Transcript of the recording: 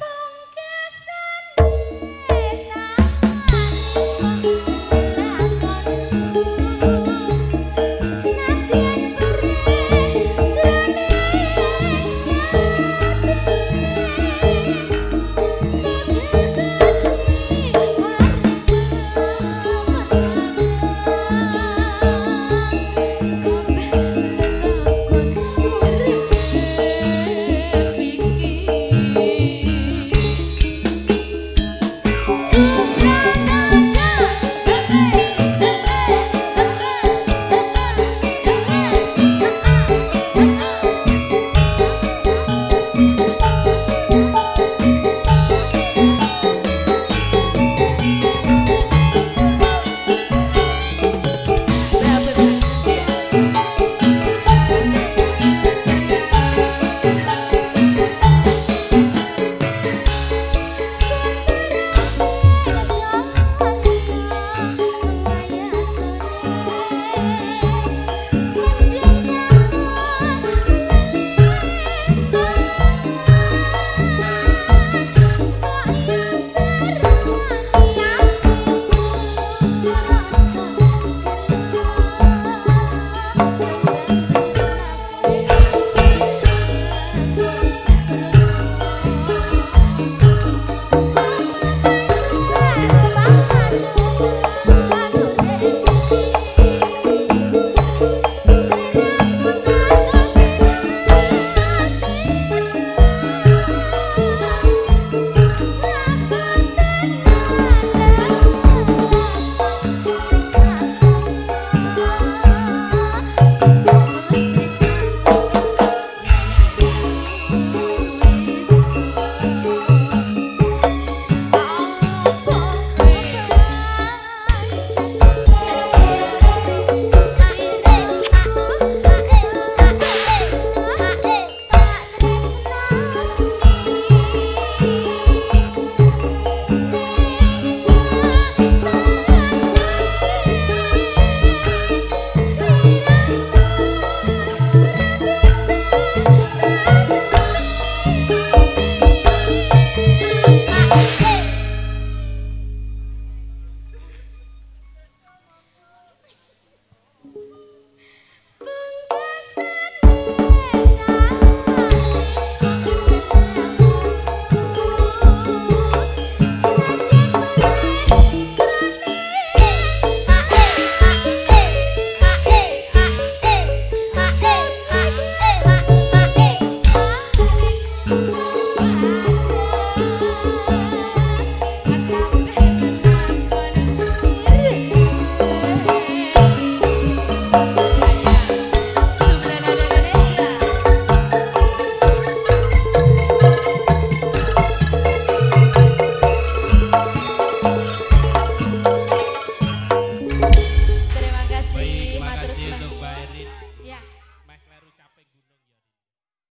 Bye.